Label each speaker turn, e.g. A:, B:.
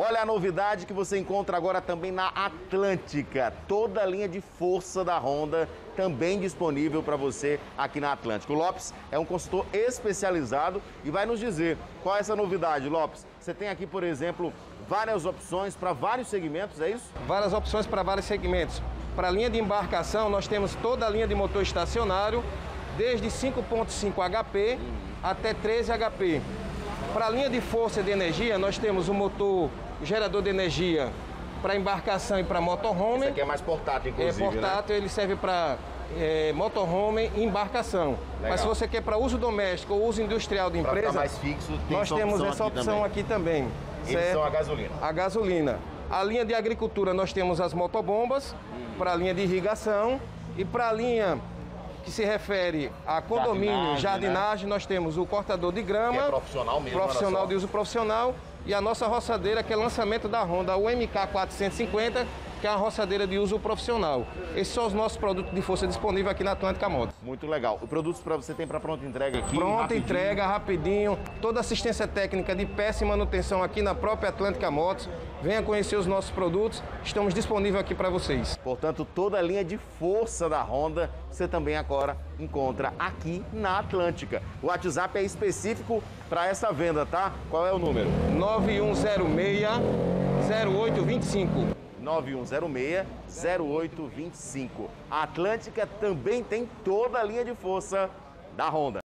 A: Olha a novidade que você encontra agora também na Atlântica. Toda a linha de força da Honda também disponível para você aqui na Atlântica. O Lopes é um consultor especializado e vai nos dizer qual é essa novidade, Lopes. Você tem aqui, por exemplo, várias opções para vários segmentos, é isso?
B: Várias opções para vários segmentos. Para a linha de embarcação, nós temos toda a linha de motor estacionário, desde 5.5 HP até 13 HP. Para a linha de força de energia, nós temos o motor gerador de energia para embarcação e para motorhome.
A: Esse aqui é mais portátil, inclusive,
B: É portátil, ele serve para é, motorhome e embarcação.
A: Legal.
B: Mas se você quer para uso doméstico ou uso industrial de empresa,
A: mais fixo, tem
B: nós temos
A: opção
B: essa
A: aqui
B: opção
A: também.
B: aqui também.
A: Eles
B: certo?
A: são a gasolina.
B: A gasolina. A linha de agricultura nós temos as motobombas, para a linha de irrigação e para a linha que se refere a condomínio,
A: Jardinagem,
B: jardinagem,
A: né?
B: nós temos o cortador de grama,
A: Que é profissional mesmo,
B: profissional de uso profissional e a nossa roçadeira que é lançamento da Honda, o MK 450, que é uma roçadeira de uso profissional. Esses são os nossos produtos de força disponíveis aqui na Atlântica Motos.
A: Muito legal. O produto para você tem para pronta entrega aqui.
B: Pronta
A: rapidinho.
B: entrega, rapidinho, toda assistência técnica de peça e manutenção aqui na própria Atlântica Motos. Venha conhecer os nossos produtos, estamos disponíveis aqui para vocês.
A: Portanto, toda a linha de força da Honda você também agora encontra aqui na Atlântica. O WhatsApp é específico para essa venda, tá? Qual é o número?
B: 9106-0825.
A: 9106-0825. A Atlântica também tem toda a linha de força da Honda.